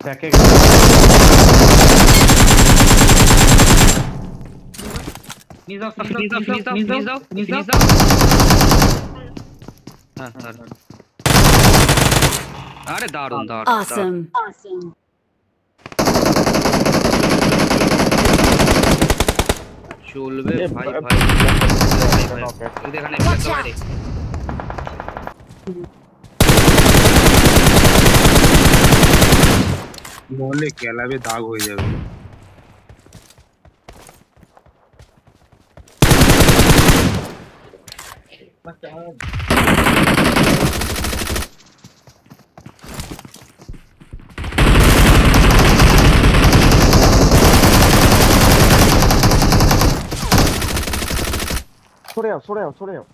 फेंकेगा अरे दारुण दारुण ऑसम भाई भाई देखा नहीं মরলে ক্যালাবে দাগ হয়ে যাবে সরে যাও সরে যাও সরে যাও